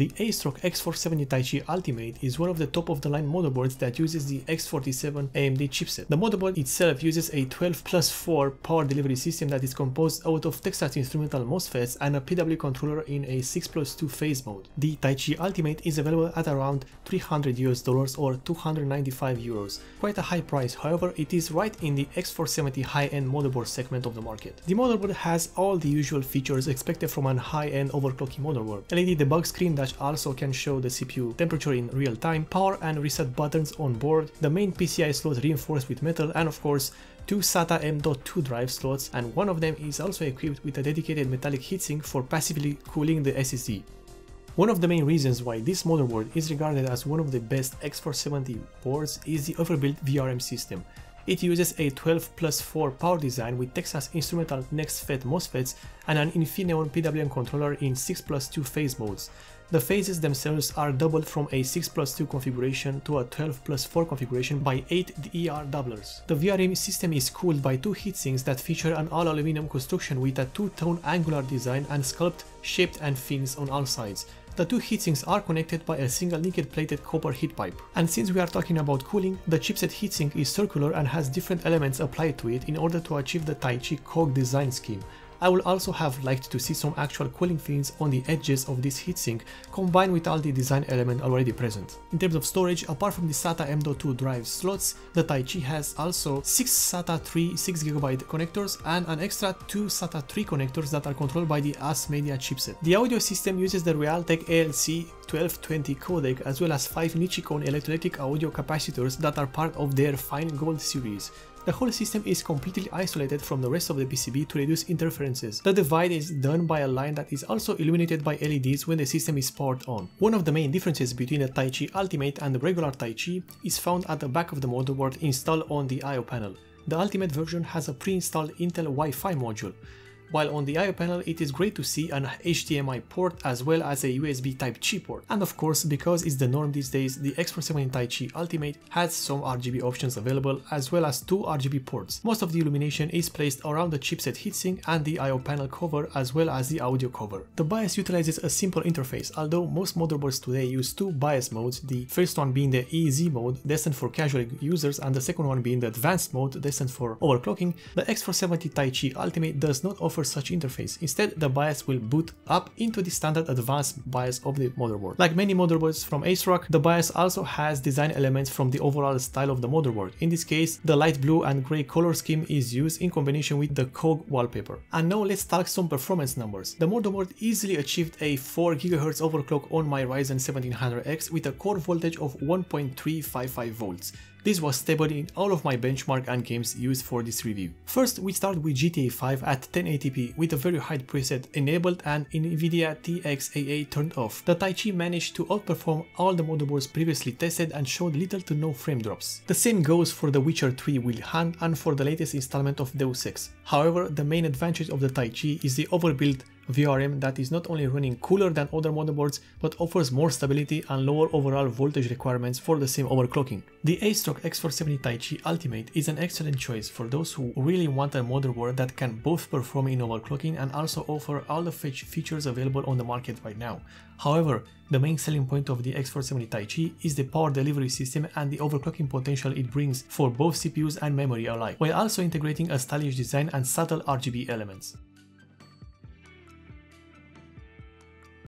The ASRock X470 Taichi Ultimate is one of the top-of-the-line motherboards that uses the X47 AMD chipset. The motherboard itself uses a 12 plus 4 power delivery system that is composed out of Texas Instrumental MOSFETs and a PW controller in a 6 plus 2 phase mode. The Taichi Ultimate is available at around 300 US dollars or 295 euros. Quite a high price, however it is right in the X470 high-end motherboard segment of the market. The motherboard has all the usual features expected from a high-end overclocking motherboard. LED debug screen that also can show the CPU temperature in real time, power and reset buttons on board, the main PCI slot reinforced with metal and of course two SATA M.2 drive slots and one of them is also equipped with a dedicated metallic heatsink for passively cooling the SSD. One of the main reasons why this motherboard is regarded as one of the best X470 boards is the overbuilt VRM system. It uses a 12 plus 4 power design with Texas Instrumental NexFET MOSFETs and an Infineon PWM controller in 6 plus 2 phase modes. The phases themselves are doubled from a 6 plus 2 configuration to a 12 plus 4 configuration by 8 DER doublers. The VRM system is cooled by two heatsinks that feature an all-aluminum construction with a two-tone angular design and sculpt, shaped and fins on all sides. The two heatsinks are connected by a single nickel-plated copper heat pipe. And since we are talking about cooling, the chipset heatsink is circular and has different elements applied to it in order to achieve the Taichi Cog design scheme. I would also have liked to see some actual cooling fins on the edges of this heatsink combined with all the design element already present. In terms of storage, apart from the SATA M.2 drive slots, the Taichi has also 6 SATA 3 6GB connectors and an extra 2 SATA 3 connectors that are controlled by the ASMedia chipset. The audio system uses the Realtek ALC 1220 codec as well as 5 Nichicon electrolytic audio capacitors that are part of their Fine Gold series. The whole system is completely isolated from the rest of the PCB to reduce interferences. The divide is done by a line that is also illuminated by LEDs when the system is powered on. One of the main differences between the Taichi Ultimate and the regular Taichi is found at the back of the motherboard installed on the I.O. panel. The Ultimate version has a pre-installed Intel Wi-Fi module while on the I.O. panel it is great to see an HDMI port as well as a USB Type-C port. And of course, because it's the norm these days, the X470 Taichi Ultimate has some RGB options available as well as two RGB ports. Most of the illumination is placed around the chipset heatsink and the I.O. panel cover as well as the audio cover. The BIOS utilizes a simple interface, although most motherboards today use two BIOS modes, the first one being the EZ mode destined for casual users and the second one being the advanced mode destined for overclocking, the X470 Taichi Ultimate does not offer such interface. Instead, the BIOS will boot up into the standard advanced BIOS of the motherboard. Like many motherboards from ASRock, the BIOS also has design elements from the overall style of the motherboard. In this case, the light blue and grey color scheme is used in combination with the COG wallpaper. And now let's talk some performance numbers. The motherboard easily achieved a 4 GHz overclock on my Ryzen 1700X with a core voltage of 1.355 volts. This was stable in all of my benchmark and games used for this review. First, we start with GTA 5 at 1080p with a very high preset enabled and NVIDIA TXAA turned off. The Taichi managed to outperform all the motherboards previously tested and showed little to no frame drops. The same goes for The Witcher 3 Wild Hunt and for the latest installment of Deus Ex. However, the main advantage of the Taichi is the overbuilt VRM that is not only running cooler than other motherboards but offers more stability and lower overall voltage requirements for the same overclocking. The ASRock X470 Taichi Ultimate is an excellent choice for those who really want a motherboard that can both perform in overclocking and also offer all the features available on the market right now. However, the main selling point of the X470 Taichi is the power delivery system and the overclocking potential it brings for both CPUs and memory alike, while also integrating a stylish design and subtle RGB elements.